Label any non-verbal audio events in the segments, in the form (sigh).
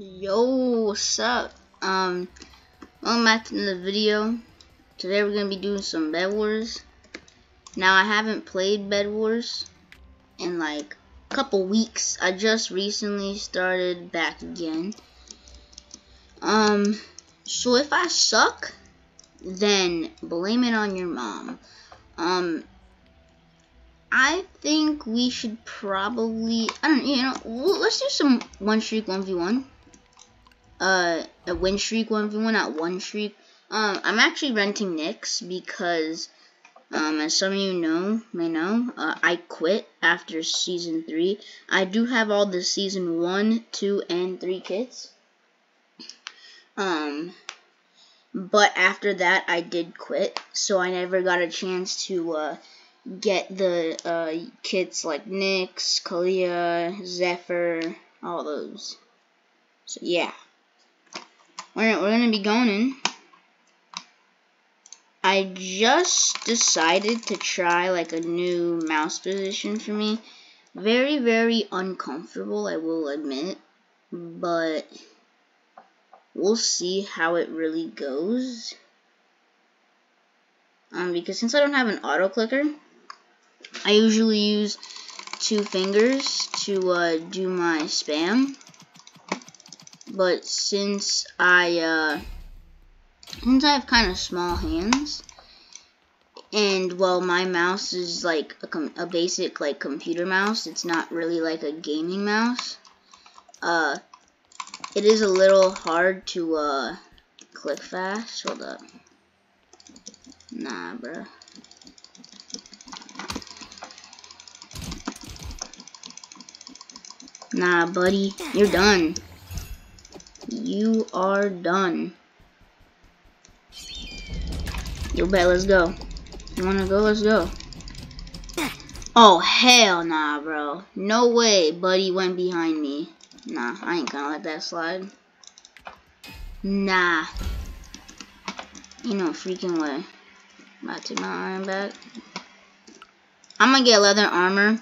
Yo, what's up? Um, welcome back to the video. Today we're gonna be doing some Bed Wars. Now I haven't played Bed Wars in like a couple weeks. I just recently started back again. Um, so if I suck, then blame it on your mom. Um, I think we should probably, I don't you know, let's do some one streak 1v1. Uh, a win streak 1v1, not one streak. Um, I'm actually renting Nyx because, um, as some of you know, may know, uh, I quit after season 3. I do have all the season 1, 2, and 3 kits. Um, but after that, I did quit, so I never got a chance to, uh, get the uh, kits like Nyx, Kaliyah, Zephyr, all those. So yeah, we're we're gonna be going in. I just decided to try like a new mouse position for me. Very very uncomfortable, I will admit, but we'll see how it really goes. Um, because since I don't have an auto clicker, I usually use two fingers to uh, do my spam. But since I, uh, since I have kind of small hands, and well, my mouse is like a, a, basic like computer mouse. It's not really like a gaming mouse. Uh, it is a little hard to uh click fast. Hold up. Nah, bro. Nah, buddy. You're done. You are done. Yo, bet, let's go. You wanna go? Let's go. Oh, hell nah, bro. No way buddy went behind me. Nah, I ain't gonna let that slide. Nah. You know freaking way. I'm about to take my iron back. I'm gonna get leather armor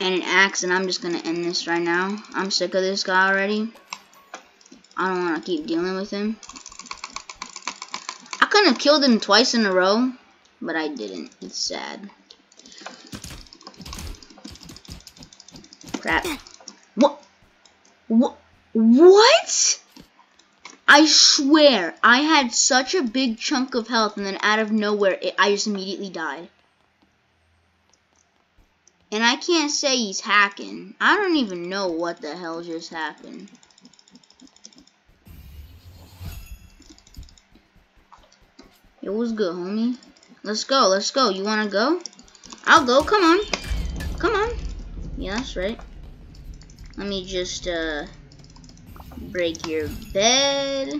and an axe, and I'm just gonna end this right now. I'm sick of this guy already. I don't want to keep dealing with him. I could have killed him twice in a row, but I didn't. It's sad. Crap. What? What? What? I swear, I had such a big chunk of health, and then out of nowhere, it, I just immediately died. And I can't say he's hacking. I don't even know what the hell just happened. It was good, homie. Let's go, let's go. You wanna go? I'll go, come on. Come on. Yeah, that's right. Let me just, uh, break your bed.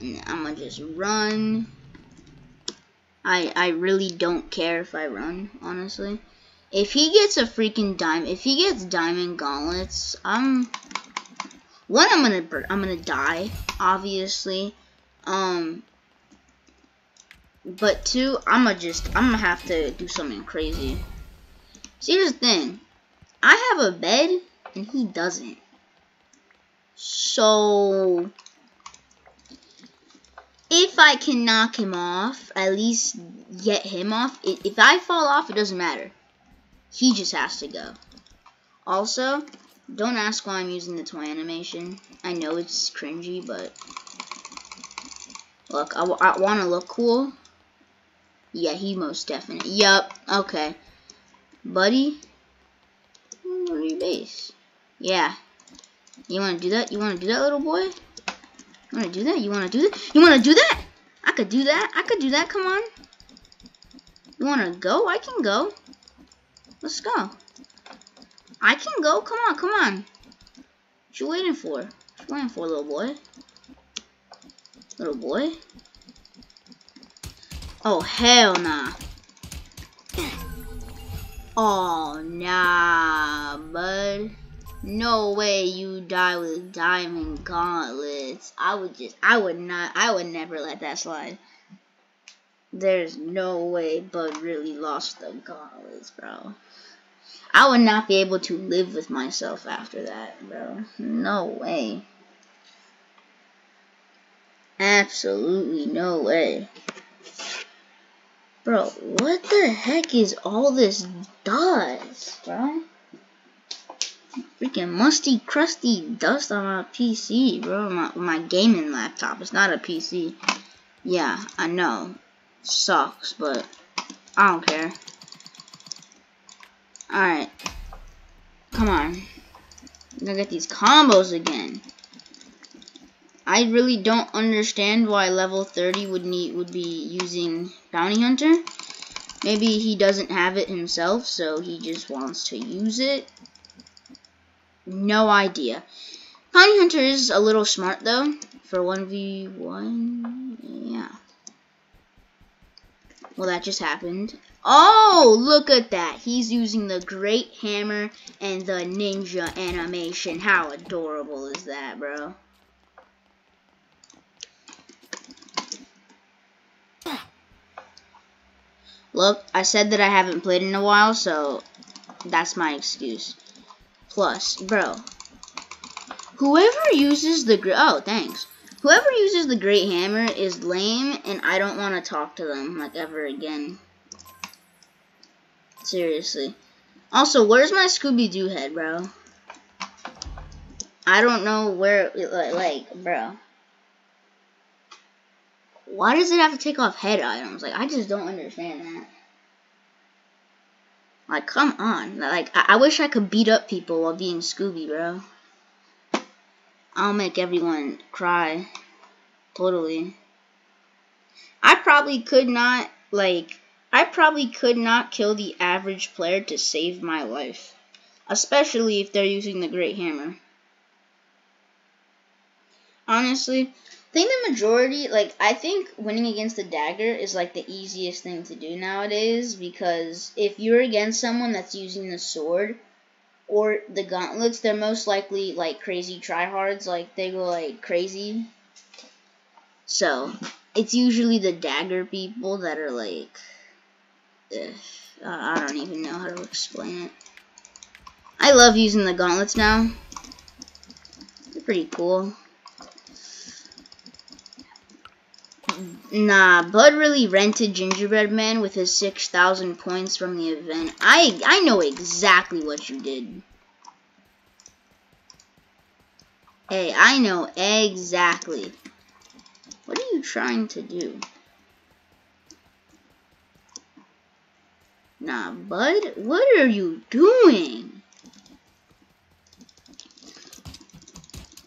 And I'm gonna just run. I I really don't care if I run, honestly. If he gets a freaking diamond, if he gets diamond gauntlets, I'm one I'm gonna I'm gonna die, obviously. Um, but two, I'm gonna just I'm gonna have to do something crazy. See, here's the thing. I have a bed and he doesn't. So if I can knock him off, at least get him off. If I fall off, it doesn't matter. He just has to go. Also, don't ask why I'm using the toy animation. I know it's cringy, but look, I, I want to look cool. Yeah, he most definitely. Yup. Okay, buddy. Where your base? Yeah. You want to do that? You want to do that, little boy? You wanna do that? You wanna do that? You wanna do that? I could do that. I could do that. Come on. You wanna go? I can go. Let's go. I can go. Come on, come on. What you waiting for? What you waiting for, little boy? Little boy? Oh, hell nah. Oh, nah, bud. No way you die with diamond gauntlets. I would just, I would not, I would never let that slide. There's no way Bud really lost the gauntlets, bro. I would not be able to live with myself after that, bro. No way. Absolutely no way. Bro, what the heck is all this dust, bro? Freaking musty, crusty dust on my PC, bro. My, my gaming laptop. It's not a PC. Yeah, I know. Sucks, but I don't care. Alright. Come on. I'm gonna get these combos again. I really don't understand why level 30 would need would be using Bounty Hunter. Maybe he doesn't have it himself, so he just wants to use it. No idea. Bounty Hunter is a little smart though for 1v1. Yeah. Well, that just happened. Oh, look at that. He's using the Great Hammer and the Ninja animation. How adorable is that, bro? Look, I said that I haven't played in a while, so that's my excuse. Plus, bro, whoever uses the... Oh, thanks. Whoever uses the Great Hammer is lame, and I don't want to talk to them, like, ever again. Seriously. Also, where's my Scooby-Doo head, bro? I don't know where, like, like, bro. Why does it have to take off head items? Like, I just don't understand that. Like, come on. Like, I, I wish I could beat up people while being Scooby, bro. I'll make everyone cry. Totally. I probably could not, like, I probably could not kill the average player to save my life. Especially if they're using the Great Hammer. Honestly, I think the majority, like, I think winning against the dagger is, like, the easiest thing to do nowadays because if you're against someone that's using the sword, or the gauntlets, they're most likely like crazy tryhards. Like they go like crazy. So it's usually the dagger people that are like. Ugh, I don't even know how to explain it. I love using the gauntlets now. They're pretty cool. Nah, Bud really rented Gingerbread Man with his 6,000 points from the event. I I know exactly what you did. Hey, I know exactly. What are you trying to do? Nah, Bud, what are you doing?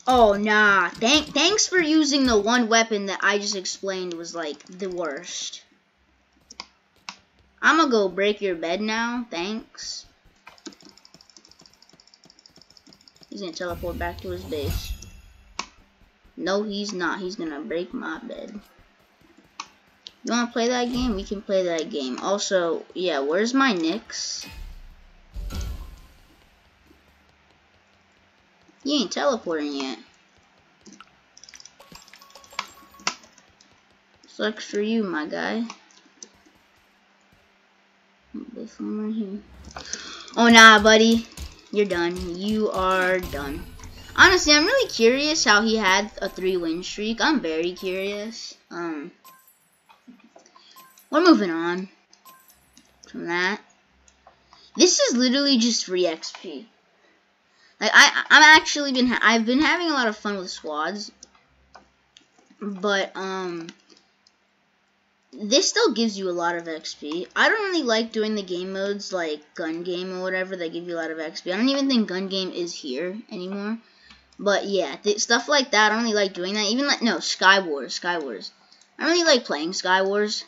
Oh, nah. Thank thanks for using the one weapon that I just explained was, like, the worst. I'm gonna go break your bed now. Thanks. He's gonna teleport back to his base. No, he's not. He's gonna break my bed. You wanna play that game? We can play that game. Also, yeah, where's my Nyx? He ain't teleporting yet. Sucks for you, my guy. This one right here. Oh, nah, buddy. You're done. You are done. Honestly, I'm really curious how he had a three-win streak. I'm very curious. Um, we're moving on from that. This is literally just free XP. Like I, I'm actually been, I've been having a lot of fun with squads, but um, this still gives you a lot of XP. I don't really like doing the game modes like gun game or whatever that give you a lot of XP. I don't even think gun game is here anymore. But yeah, stuff like that, I don't really like doing that. Even like, no, Sky Wars, Sky Wars. I don't really like playing Sky Wars.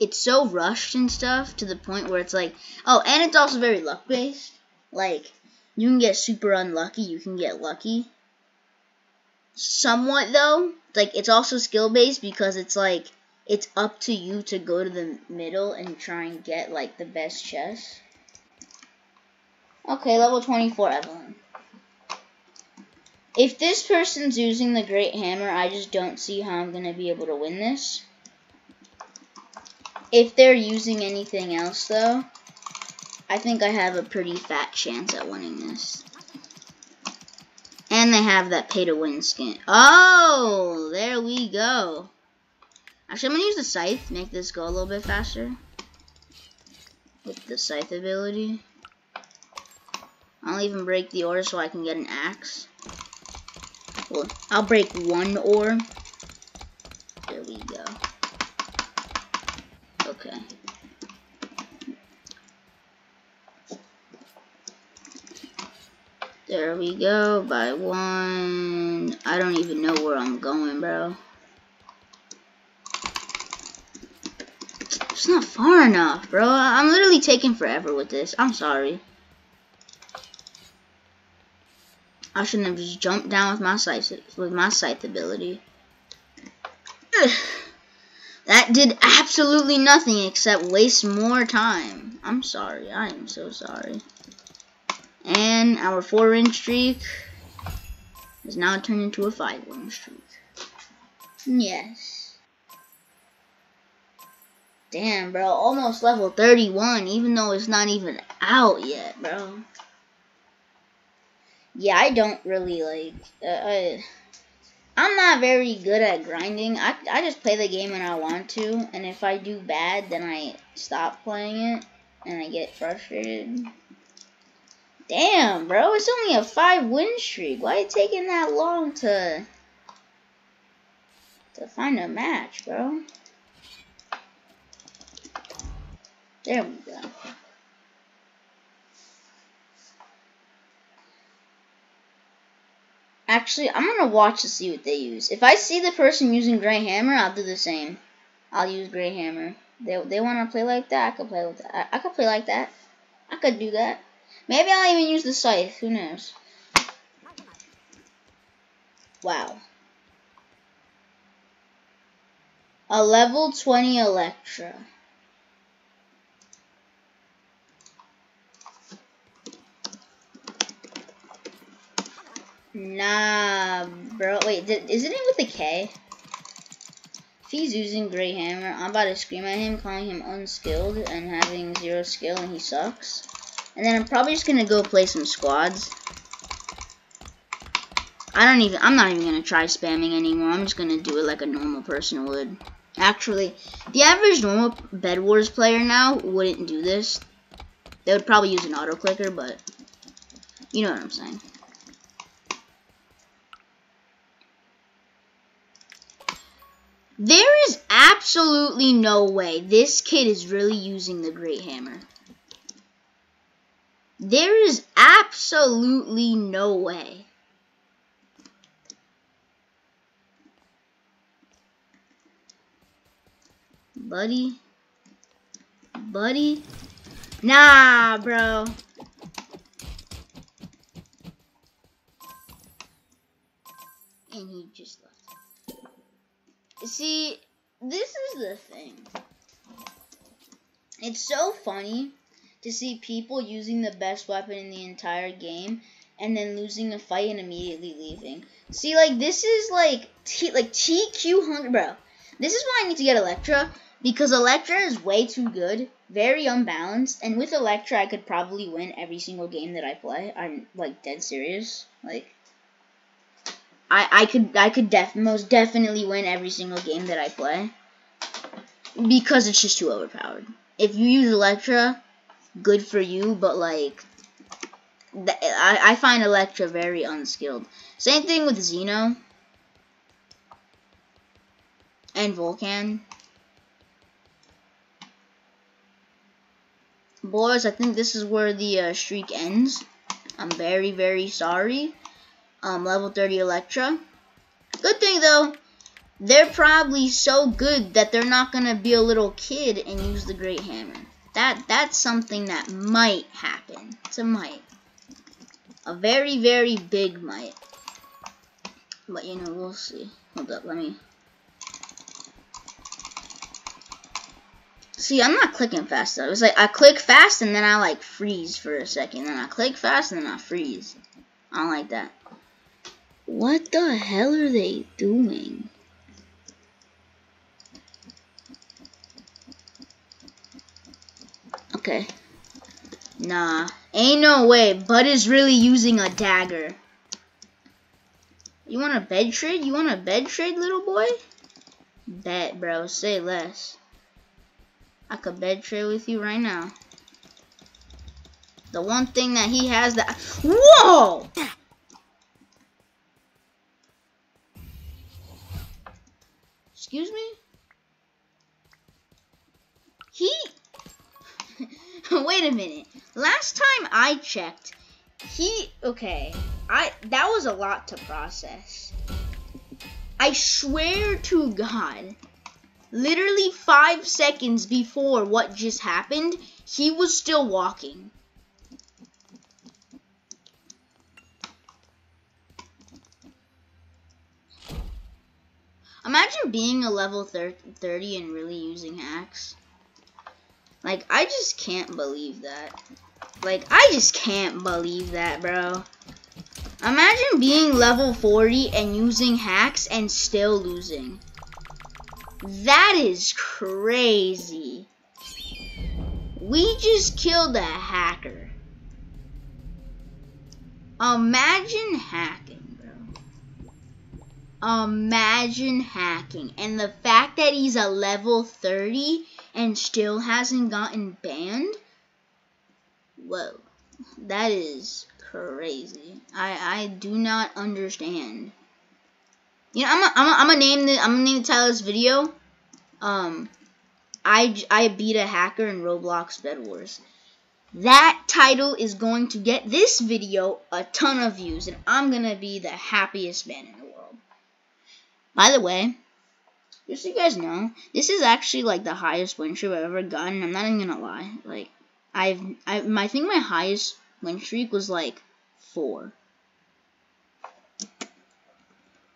It's so rushed and stuff to the point where it's like, oh, and it's also very luck based. Like, you can get super unlucky, you can get lucky. Somewhat though, like it's also skill based because it's like it's up to you to go to the middle and try and get like the best chest. Okay, level 24 Evelynn. If this person's using the Great Hammer, I just don't see how I'm going to be able to win this. If they're using anything else, though, I think I have a pretty fat chance at winning this. And they have that pay to win skin. Oh, there we go. Actually, I'm to use the scythe, make this go a little bit faster. With the scythe ability. I'll even break the ore so I can get an axe. Well, I'll break one ore. There we go. Okay. There we go, by one. I don't even know where I'm going, bro. It's not far enough, bro. I'm literally taking forever with this. I'm sorry. I shouldn't have just jumped down with my scythe with my scythe ability. That did absolutely nothing except waste more time. I'm sorry. I am so sorry. And our four win streak has now turned into a five win streak. Yes. Damn, bro. Almost level 31, even though it's not even out yet, bro. Yeah, I don't really like... Uh, I, I'm not very good at grinding. I, I just play the game when I want to, and if I do bad, then I stop playing it, and I get frustrated. Damn, bro, it's only a five win streak. Why it taking that long to to find a match, bro? There we go. Actually, I'm gonna watch to see what they use. If I see the person using Great Hammer, I'll do the same. I'll use Great Hammer. They they want to play like that. I could play with that. I, I could play like that. I could do that. Maybe I'll even use the scythe. Who knows? Wow. A level 20 Elektra. Nah, bro. Wait, did, isn't it with a K? If he's using Great Hammer, I'm about to scream at him, calling him unskilled and having zero skill and he sucks. And then I'm probably just gonna go play some squads. I don't even, I'm not even gonna try spamming anymore. I'm just gonna do it like a normal person would. Actually, the average normal Bed Wars player now wouldn't do this. They would probably use an auto clicker, but you know what I'm saying. There is absolutely no way this kid is really using the Great Hammer. There is absolutely no way. Buddy. Buddy. Nah, bro. And he just left. See, this is the thing. It's so funny to see people using the best weapon in the entire game and then losing a fight and immediately leaving. See, like, this is like, T like TQ 100, bro. This is why I need to get Elektra, because Elektra is way too good, very unbalanced, and with Elektra I could probably win every single game that I play. I'm, like, dead serious. Like, I, I could I could def most definitely win every single game that I play because it's just too overpowered. If you use Elektra, good for you, but like I, I find Elektra very unskilled. Same thing with Zeno and Vulcan. Boys, I think this is where the uh, streak ends. I'm very, very sorry um, level 30 Elektra. Good thing though, they're probably so good that they're not gonna be a little kid and use the Great Hammer. That that's something that might happen. It's a might. A very, very big might. But you know, we'll see. Hold up, let me See, I'm not clicking fast though. It's like I click fast and then I like freeze for a second. Then I click fast and then I freeze. I don't like that. What the hell are they doing? Okay. Nah, ain't no way. Bud is really using a dagger. You want a bed trade? You want a bed trade, little boy? Bet, bro. Say less. I could bed trade with you right now. The one thing that he has that... Whoa! Excuse me? He... (laughs) Wait a minute. Last time I checked, he... Okay. I That was a lot to process. I swear to God, literally five seconds before what just happened, he was still walking. Imagine being a level 30 and really using hacks. Like, I just can't believe that. Like, I just can't believe that, bro. Imagine being level 40 and using hacks and still losing. That is crazy. We just killed a hacker. Imagine bro. Imagine hacking. And the fact that he's a level 30 and still hasn't gotten banned? Whoa. That is crazy. I I do not understand. You know, I'm a, I'm a, I'm gonna name the I'm gonna name the title of this video. Um, I I beat a hacker in Roblox Bed Wars. That title is going to get this video a ton of views, and I'm gonna be the happiest man in the. By the way, just so you guys know, this is actually like the highest win streak I've ever gotten. I'm not even gonna lie. Like, I've I, I think my highest win streak was like four.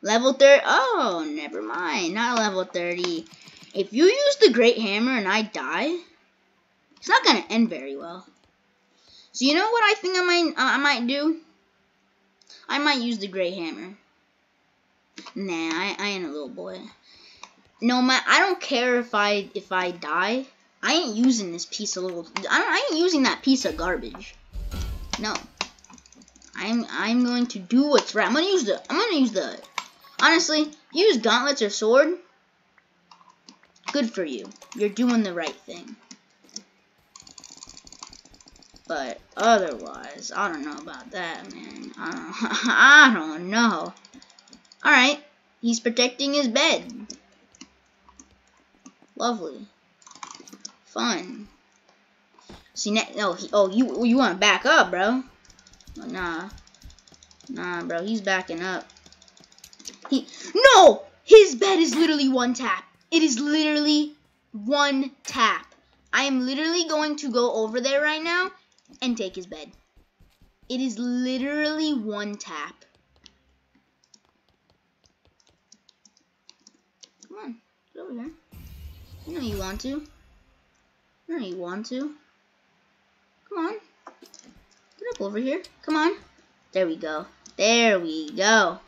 Level 30. Oh, never mind. Not level 30. If you use the Great Hammer and I die, it's not going to end very well. So you know what I think I might uh, I might do? I might use the Great Hammer. Nah, I, I ain't a little boy. No, my I don't care if I if I die. I ain't using this piece of little. I, don't, I ain't using that piece of garbage. No. I'm I'm going to do what's right. I'm gonna use the I'm gonna use the honestly, use gauntlets or sword. Good for you. You're doing the right thing. But otherwise, I don't know about that, man. I (laughs) don't, I don't know. Alright. He's protecting his bed. Lovely. Fun. See, no, oh, he, oh, you you want to back up, bro. Oh, nah. Nah, bro. He's backing up. He No! His bed is literally one tap. It is literally one tap. I am literally going to go over there right now and take his bed. It is literally one tap. Come over here. You know you want to. You know you want to. Come on. Get up over here. Come on. There we go. There we go.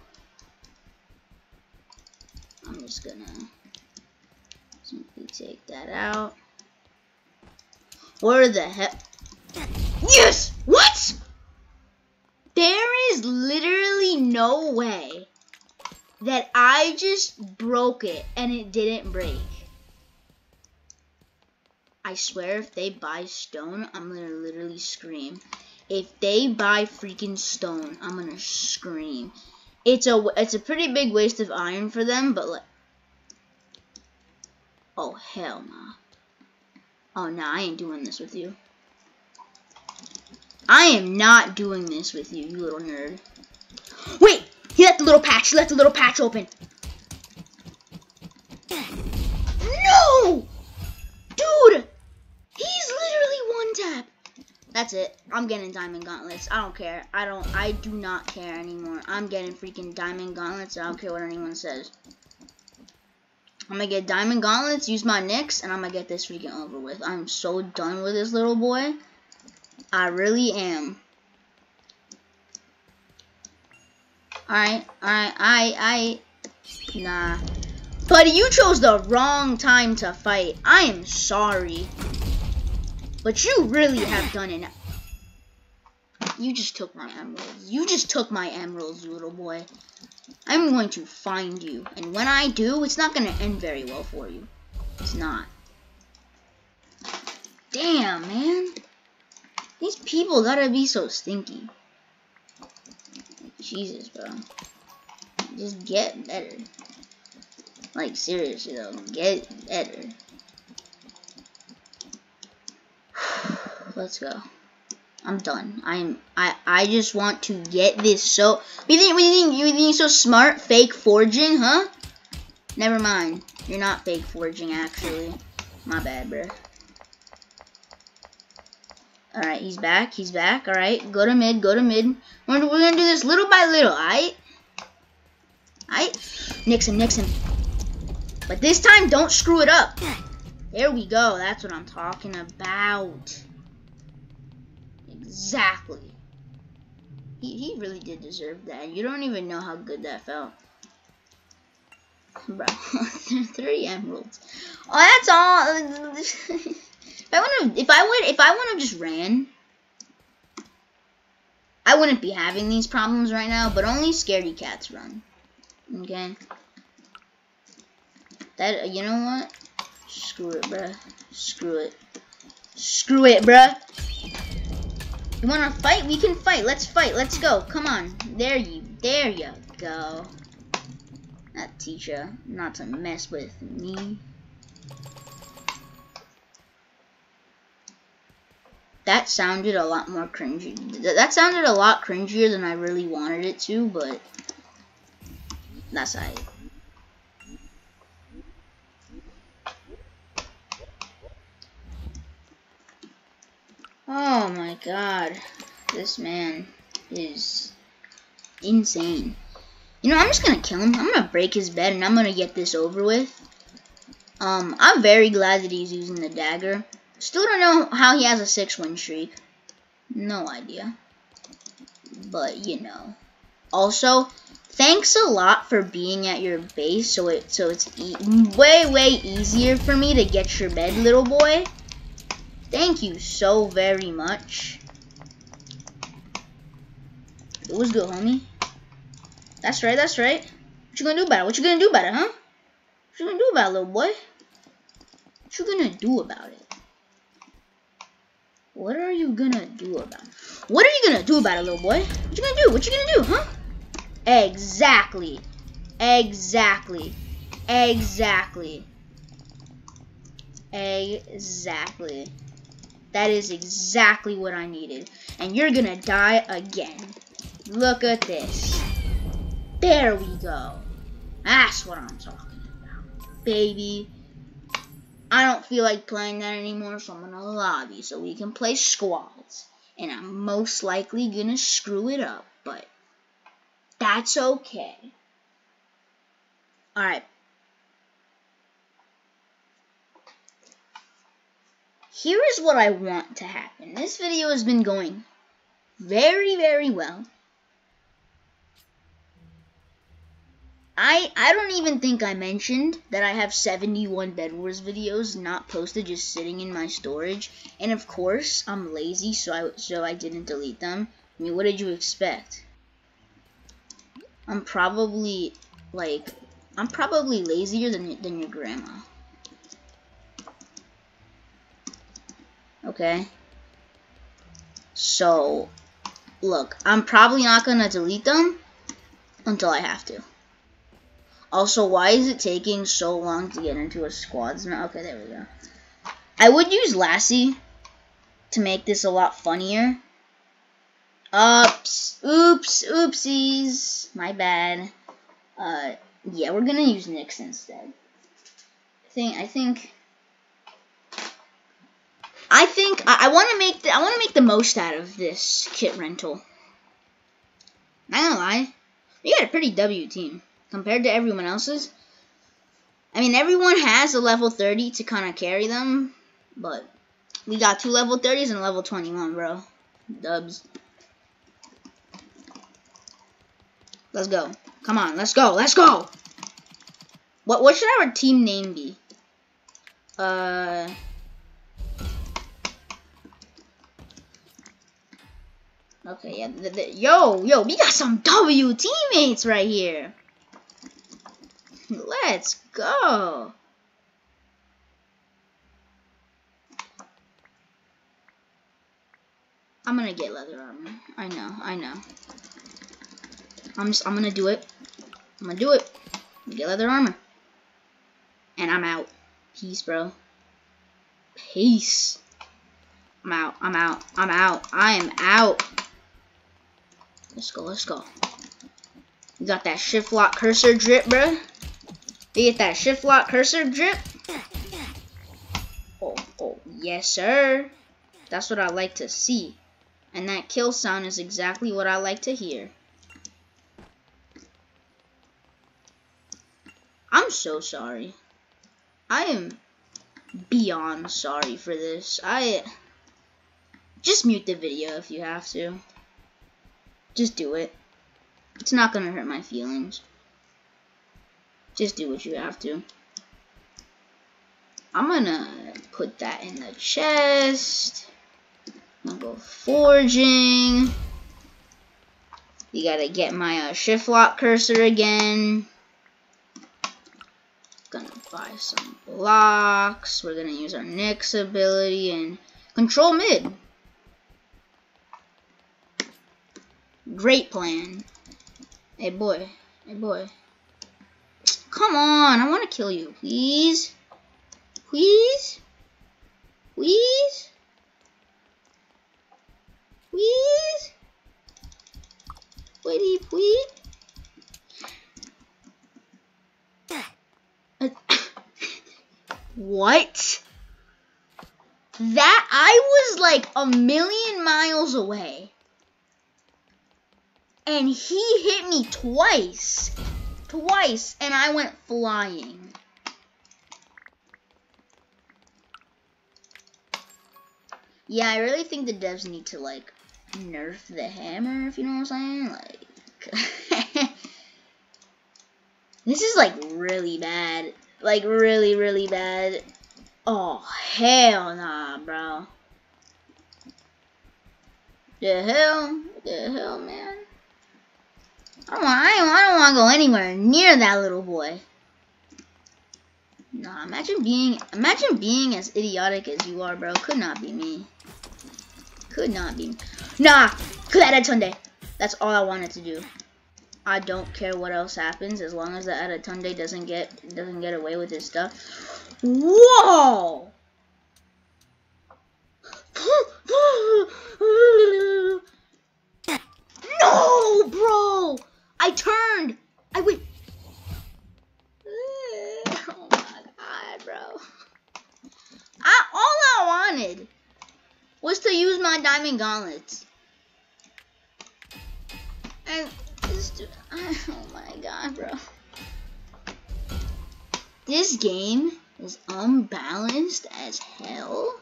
I'm just gonna simply take that out. Where the heck? Yes! What? There is literally no way that I just broke it and it didn't break. I swear if they buy stone, I'm gonna literally scream. If they buy freaking stone, I'm gonna scream. It's a it's a pretty big waste of iron for them, but like, oh hell nah. Oh nah, I ain't doing this with you. I am not doing this with you, you little nerd. Wait, he left the little patch. He left the little patch open. No, dude, he's literally one tap. That's it. I'm getting diamond gauntlets. I don't care. I don't. I do not care anymore. I'm getting freaking diamond gauntlets. I don't care what anyone says. I'm gonna get diamond gauntlets, use my Nyx, and I'm gonna get this freaking over with. I'm so done with this little boy. I really am. Alright, alright, I, I, nah. Buddy, you chose the wrong time to fight. I am sorry. But you really have done it. You just took my emeralds. You just took my emeralds, little boy. I'm going to find you. And when I do, it's not going to end very well for you. It's not. Damn, man. These people gotta be so stinky. Jesus, bro. Just get better. Like, seriously, though. Get better. (sighs) Let's go. I'm done. I'm I I just want to get this so we think we think you think so smart fake forging, huh? Never mind. You're not fake forging actually. My bad, bro. Alright, he's back. He's back. Alright, go to mid. Go to mid. We're, we're gonna do this little by little, alright? Alright? Nixon, Nixon. But this time, don't screw it up. There we go. That's what I'm talking about. Exactly. He, he really did deserve that. You don't even know how good that felt. (laughs) Bro, (laughs) three emeralds. Oh, that's all. (laughs) if I would if I would, if I would have just ran, I wouldn't be having these problems right now. But only scaredy cats run. Okay. That you know what? Screw it, bruh. Screw it. Screw it, bruh. You wanna fight? We can fight. Let's fight. Let's go. Come on. There you there you go. That teacher not to mess with me. That sounded a lot more cringy. That sounded a lot cringier than I really wanted it to, but that's alright. Oh my god. This man is insane. You know, I'm just gonna kill him. I'm gonna break his bed and I'm gonna get this over with. Um, I'm very glad that he's using the dagger. Still don't know how he has a six win streak. No idea. But, you know. Also, thanks a lot for being at your base so it so it's e way way easier for me to get your bed, little boy. Thank you so very much. It was good, homie. That's right, that's right. What you gonna do about it? What you gonna do about it, huh? What you gonna do about it, little boy? What you gonna do about it? What are you gonna do about it? What are you gonna do about it, little boy? What you gonna do? What you gonna do, huh? Exactly. Exactly. Exactly. Exactly. That is exactly what I needed. And you're gonna die again. Look at this. There we go. That's what I'm talking about. Baby. I don't feel like playing that anymore, so I'm gonna lobby so we can play squads. And I'm most likely gonna screw it up, but that's okay. Alright. Here is what I want to happen. This video has been going very, very well. I I don't even think I mentioned that I have 71 Bed Wars videos not posted just sitting in my storage. And of course, I'm lazy, so I so I didn't delete them. I mean, what did you expect? I'm probably like I'm probably lazier than than your grandma. Okay. So, look, I'm probably not going to delete them until I have to. Also, why is it taking so long to get into a squads? Okay, there we go. I would use Lassy to make this a lot funnier. Oops, oops, oopsies. My bad. Uh, yeah, we're gonna use Nyx instead. I think, I think, I think I, I want to make the I want to make the most out of this kit rental. Not gonna lie, we got a pretty W team compared to everyone else's. I mean, everyone has a level 30 to kind of carry them, but we got two level 30s and level 21, bro. Dubs. Let's go. Come on, let's go, let's go! What, what should our team name be? Uh... Okay, yeah. The, the, yo, yo, we got some W teammates right here. Let's go. I'm gonna get leather armor. I know, I know. I'm just, I'm gonna do it. I'm gonna do it. Get leather armor. And I'm out. Peace, bro. Peace. I'm out. I'm out. I'm out. I am out. Let's go. Let's go. You got that shift lock cursor drip, bro. Get that shift lock cursor drip. Oh, oh, yes, sir. That's what I like to see. And that kill sound is exactly what I like to hear. I'm so sorry. I am beyond sorry for this. I just mute the video if you have to. Just do it. It's not gonna hurt my feelings. Just do what you have to. I'm gonna put that in the chest. I'm gonna go forging. You gotta get my uh, shift lock cursor again. Gonna buy some blocks. We're gonna use our Nyx ability and control mid. Great plan. Hey boy. Hey boy. Come on. I want to kill you. Please. Please. Please. Please. Please, please. Uh, (coughs) what? That I was like a million miles away and he hit me twice. Twice, and I went flying. Yeah, I really think the devs need to, like, nerf the hammer, if you know what I'm saying. Like, (laughs) this is, like, really bad. Like, really, really bad. Oh, hell nah, bro. The hell? The hell, man? I don't, don't, I don't want to go anywhere near that little boy. Nah, imagine being, imagine being as idiotic as you are, bro. Could not be me. Could not be. Nah, Tunde. That's all I wanted to do. I don't care what else happens as long as the Tunde doesn't get doesn't get away with his stuff. Whoa! no, bro! I turned. I went. Oh my god, bro. I all I wanted was to gauntlets. And this, (laughs) oh my god, bro. This game is unbalanced as hell.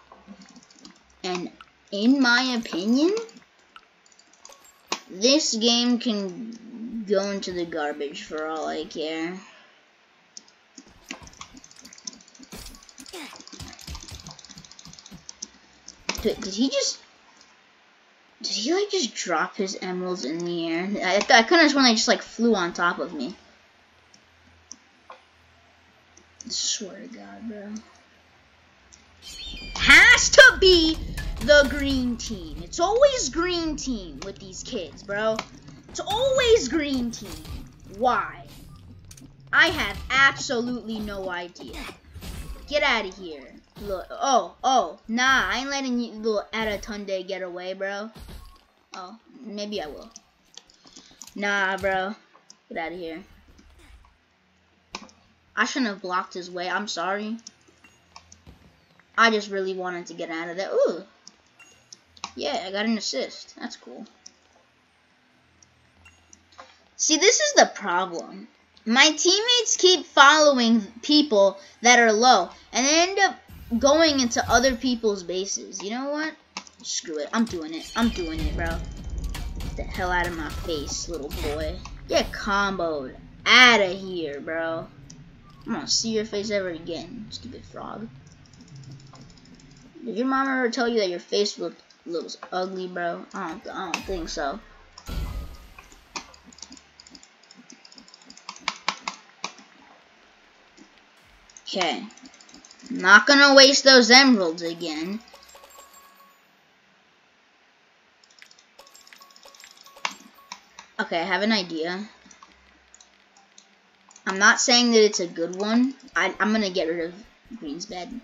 And in my opinion, this game can go into the garbage for all I care. Did he just... He, like, just drop his emeralds in the air? I, I couldn't sworn they just, like, flew on top of me. I swear to God, bro. Has to be the green team. It's always green team with these kids, bro. It's always green team. Why? I have absolutely no idea. Get out of here. Look, oh, oh, nah, I ain't letting you little Tunde get away, bro. Oh, maybe I will. Nah, bro. Get out of here. I shouldn't have blocked his way. I'm sorry. I just really wanted to get out of there. Ooh. Yeah, I got an assist. That's cool. See, this is the problem. My teammates keep following people that are low, and they end up going into other people's bases. You know what? Screw it. I'm doing it. I'm doing it, bro. Get the hell out of my face, little boy. Get comboed. Out of here, bro. I'm gonna see your face ever again, stupid frog. Did your mom ever tell you that your face looked looks ugly, bro. I don't, I don't think so. Okay. Not gonna waste those emeralds again. Okay, I have an idea. I'm not saying that it's a good one. I, am gonna get rid of Green's bed.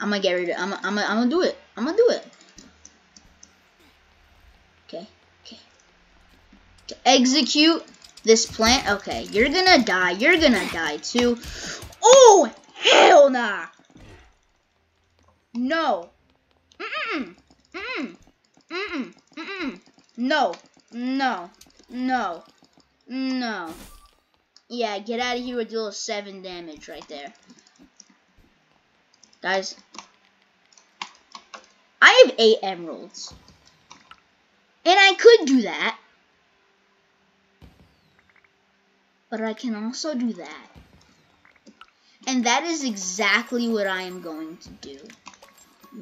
I'm gonna get rid of. I'm. I'm. I'm gonna do it. I'm gonna do it. Okay. Okay. To execute this plant. Okay, you're gonna die. You're gonna die too. Oh hell nah. No. Mm mm. Mm mm. Mm mm. No. No. No. No. Yeah, get out of here with your little 7 damage right there. Guys. I have 8 emeralds. And I could do that. But I can also do that. And that is exactly what I am going to do.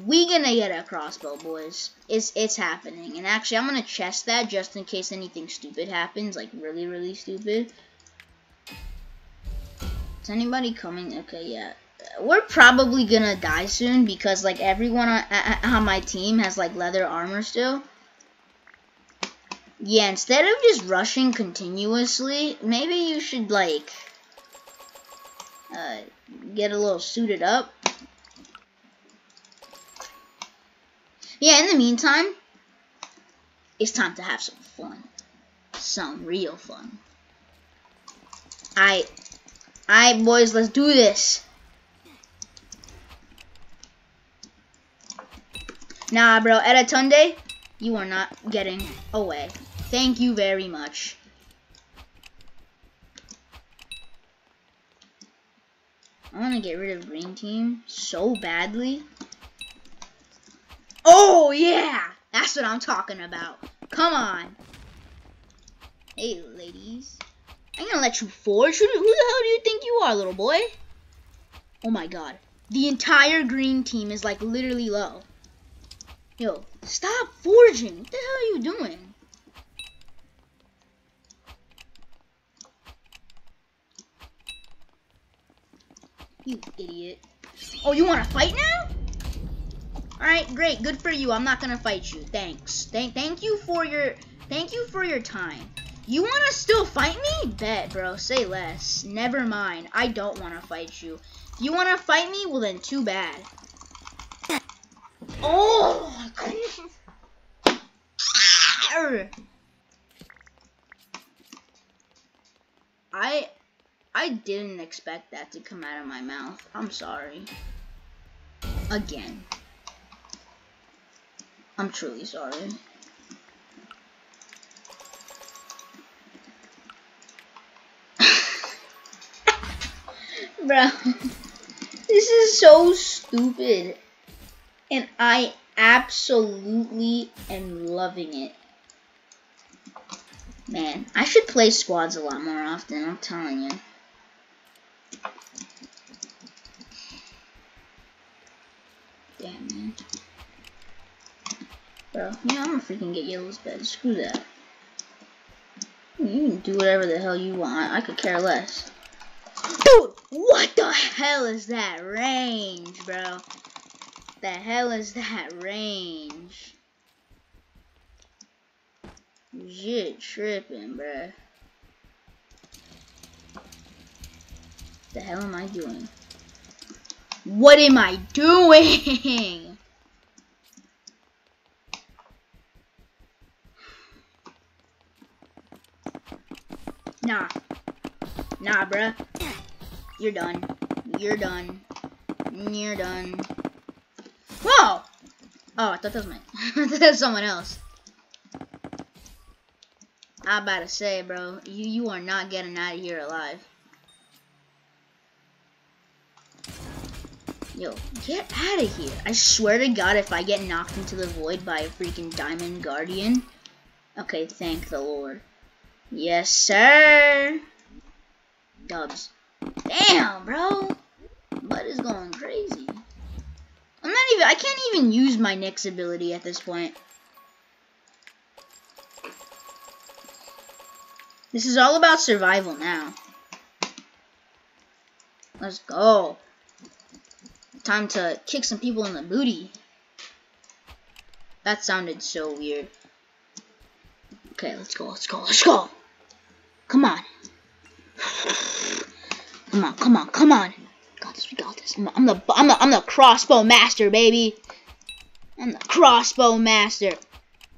We gonna get a crossbow, boys. It's it's happening. And actually, I'm gonna chest that just in case anything stupid happens, like really, really stupid. Is anybody coming? Okay, yeah. We're probably gonna die soon because like everyone on, on my team has like leather armor still. Yeah, instead of just rushing continuously, maybe you should like uh, get a little suited up Yeah, in the meantime, it's time to have some fun. Some real fun. I, I boys, let's do this. Nah, bro, Tunde, you are not getting away. Thank you very much. I want to get rid of green team so badly. Oh, yeah! That's what I'm talking about. Come on. Hey, ladies. I'm gonna let you forge. Who, who the hell do you think you are, little boy? Oh my god. The entire green team is like literally low. Yo, stop forging. What the hell are you doing? You idiot. Oh, you wanna fight now? Alright, great. Good for you. I'm not gonna fight you. Thanks. Thank thank you for your thank you for your time. You wanna still fight me? Bet, bro. Say less. Never mind. I don't wanna fight you. If you wanna fight me, well then too bad. Oh I I didn't expect that to come out of my mouth. I'm sorry. Again. I'm truly sorry. (laughs) Bro, this is so stupid. And I absolutely am loving it. Man, I should play squads a lot more often, I'm telling you. Damn, man. Yeah, I'm gonna freaking get Yellow's bed. Screw that. You can do whatever the hell you want. I could care less. Dude, what the hell is that range, bro? The hell is that range? Shit tripping, bro. The hell am I doing? What am I doing? (laughs) Nah. Nah, bruh. You're done. You're done. You're done. Whoa! Oh, I thought that was my... (laughs) I thought that was someone else. I about to say, bro, you, you are not getting out of here alive. Yo, get out of here. I swear to God, if I get knocked into the void by a freaking Diamond Guardian... Okay, thank the Lord. Yes, sir. Dubs. Damn, bro. Butt is going crazy. I'm not even, I can't even use my Nyx ability at this point. This is all about survival now. Let's go. Time to kick some people in the booty. That sounded so weird. Okay, let's go, let's go, let's go. Come on. Come on, come on, come on. Got this, we got this. I'm, the, I'm the, I'm the crossbow master, baby. I'm the crossbow master.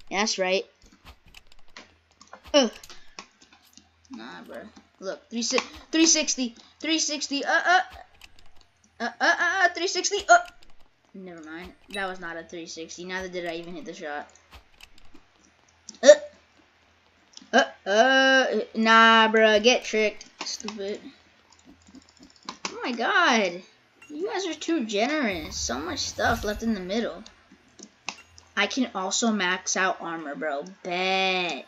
Yeah, that's right. Ugh. Nah, bro. Look, 360, 360, uh, uh, uh, uh, uh, uh 360, uh. Never mind. That was not a 360. Neither did I even hit the shot. Uh. Uh, nah, bruh. Get tricked. Stupid. Oh my god. You guys are too generous. So much stuff left in the middle. I can also max out armor, bro. Bet.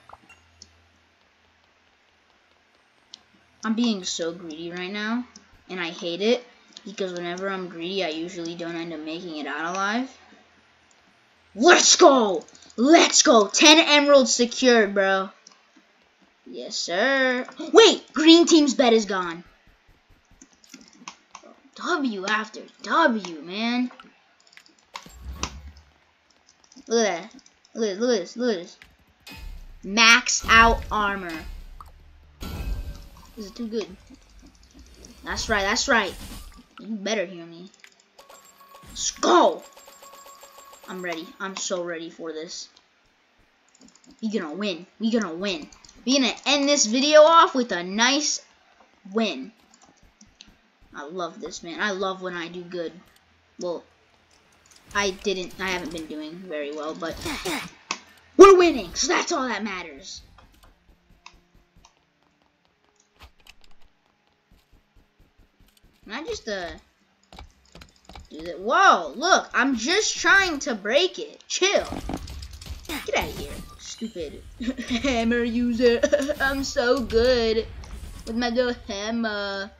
I'm being so greedy right now. And I hate it. Because whenever I'm greedy, I usually don't end up making it out alive. Let's go! Let's go! 10 emeralds secured, bro. Yes, sir. Wait! Green team's bet is gone. W after W, man. Look at that. Look at, look at this. Look at this. Max out armor. This is too good. That's right. That's right. You better hear me. Go. I'm ready. I'm so ready for this. We gonna win. We gonna win. We're going to end this video off with a nice win. I love this, man. I love when I do good. Well, I didn't, I haven't been doing very well, but (laughs) we're winning, so that's all that matters. Can I just, uh, do that? Whoa, look, I'm just trying to break it. Chill. Get out of here stupid (laughs) hammer user. (laughs) I'm so good with my little hammer.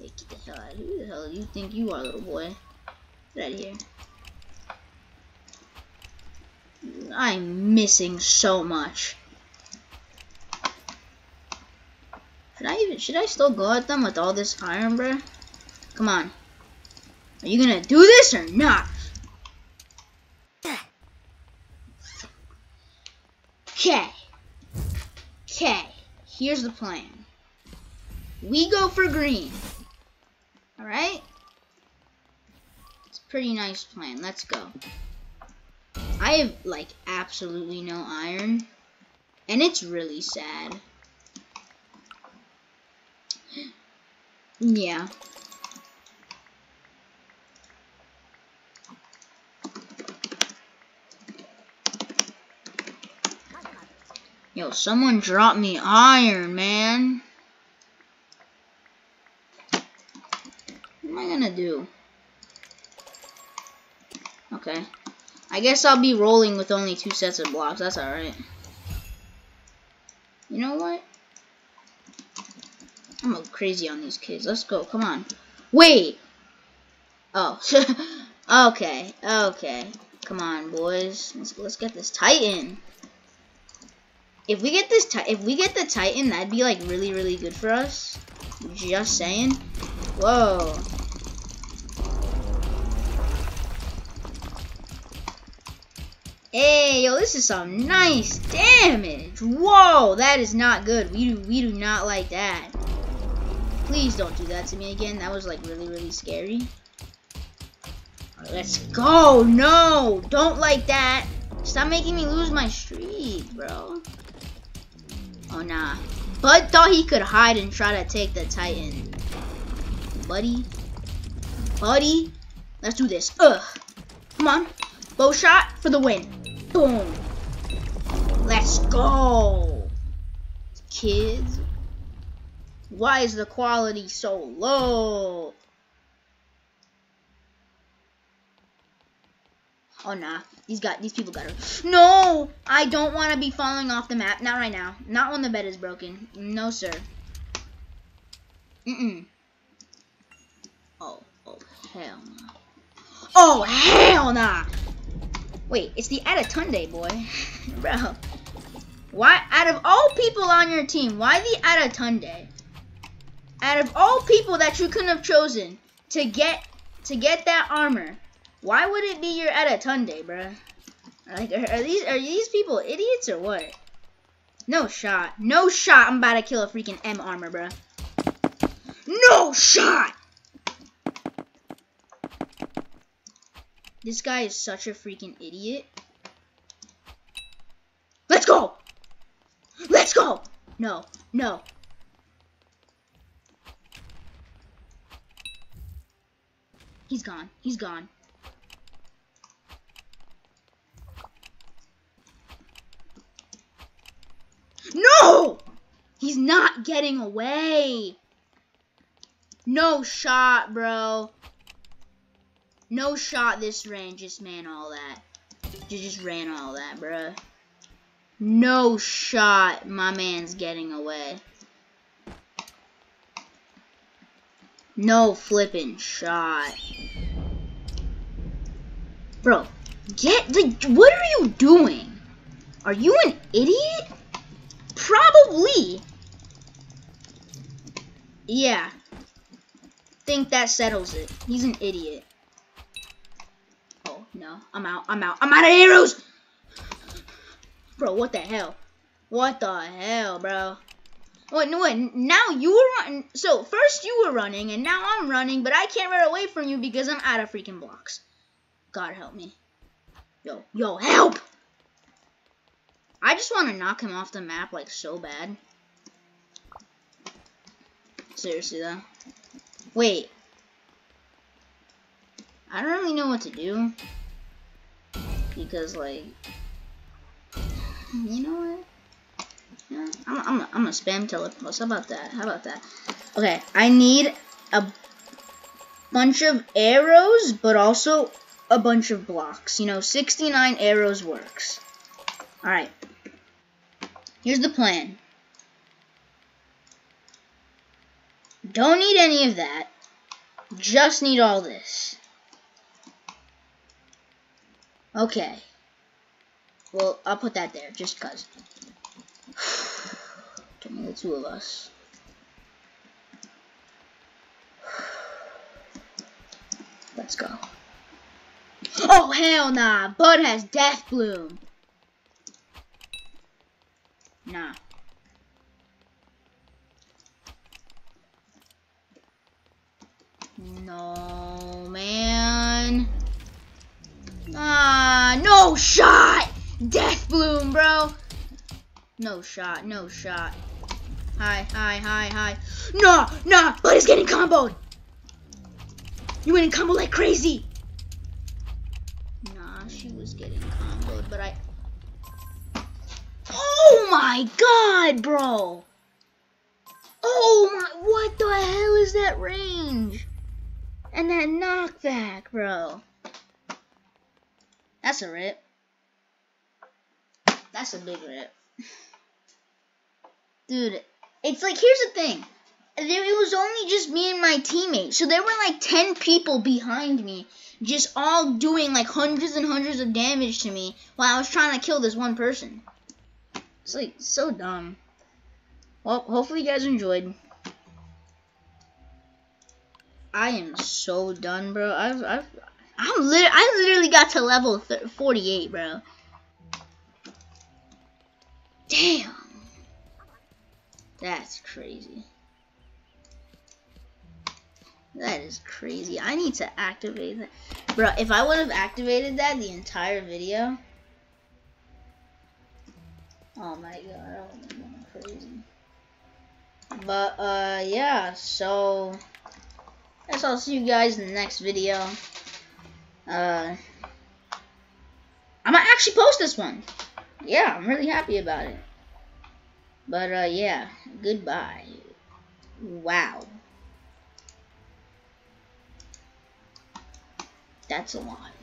Get the hell out. Who the hell do you think you are, little boy? Get out of here. I'm missing so much. Should I even, should I still go at them with all this iron, bro? Come on. Are you gonna do this or not? Okay. Okay. Here's the plan. We go for green. Alright? It's a pretty nice plan. Let's go. I have, like, absolutely no iron. And it's really sad. (gasps) Yeah. Yo, someone drop me iron, man. What am I gonna do? Okay. I guess I'll be rolling with only two sets of blocks. That's alright. You know what? I'm crazy on these kids. Let's go. Come on. Wait! Oh. (laughs) okay. Okay. Come on, boys. Let's, let's get this Titan. If we get this, if we get the Titan, that'd be like really, really good for us. Just saying. Whoa. Hey, yo, this is some nice damage. Whoa, that is not good. We do, we do not like that. Please don't do that to me again. That was like really, really scary. Let's go. No, don't like that. Stop making me lose my streak, bro. Oh, nah. Bud thought he could hide and try to take the Titan. Buddy. Buddy. Let's do this. Ugh. Come on. Bow shot for the win. Boom. Let's go. Kids. Why is the quality so low? Oh nah, these got these people got her. No, I don't want to be falling off the map. Not right now. Not when the bed is broken. No sir. Mm mm. Oh oh hell no. Oh, hell nah. Wait, it's the Atatunde boy. (laughs) Bro. Why, out of all people on your team, why the Atatunde? Out of all people that you couldn't have chosen to get to get that armor, why would it be your Atatunde, bro? Like, are, are these are these people idiots or what? No shot. No shot. I'm about to kill a freaking M armor, bro. No shot. This guy is such a freaking idiot. Let's go! Let's go! No, no. He's gone. He's gone. No! He's not getting away. No shot, bro. No shot this range. Just man all that. You just ran all that, bro. No shot. My man's getting away. No flipping shot. Bro, get, like, what are you doing? Are you an idiot? Probably. Yeah. Think that settles it. He's an idiot. Oh, no, I'm out. I'm out. I'm out of arrows! Bro, what the hell? What the hell, bro? Wait, no, wait. Now you were running. So, first you were running, and now I'm running, but I can't run away from you because I'm out of freaking blocks. God help me. Yo, yo, help! I just want to knock him off the map, like, so bad. Seriously, though. Wait. I don't really know what to do. Because like you know what? Yeah, I'm, I'm, I'm spam teleports how about that? How about that? Okay I need a bunch of arrows but also a bunch of blocks. You know 69 arrows works. Alright here's the plan don't need any of that just need all this Okay. Well, I'll put that there, just cause. (sighs) Only the two of us. (sighs) Let's go. Oh, hell nah. Bud has Death Bloom. Nah. No, man. Ah, no shot! Death Bloom, bro! No shot, no shot. Hi, hi, hi, hi. No, no, but he's getting comboed! You went in combo like crazy! Nah, she was getting comboed, but I... Oh my god, bro! Oh my, what the hell is that range? And that knockback, bro. That's a rip. That's a big rip. Dude, it's like, here's the thing. It was only just me and my teammate. So there were like 10 people behind me, just all doing like hundreds and hundreds of damage to me while I was trying to kill this one person. It's like so dumb. Well, hopefully you guys enjoyed. I am so done, bro. I've, I've, I'm lit I literally got to level 48, bro. Damn. That's crazy. That is crazy. I need to activate that. Bro, if I would have activated that the entire video. Oh my god, I'm crazy. But, uh, yeah, so. I guess I'll see you guys in the next video. Uh, I'm gonna actually post this one. Yeah, I'm really happy about it. But, uh, yeah, goodbye. Wow. That's a lot.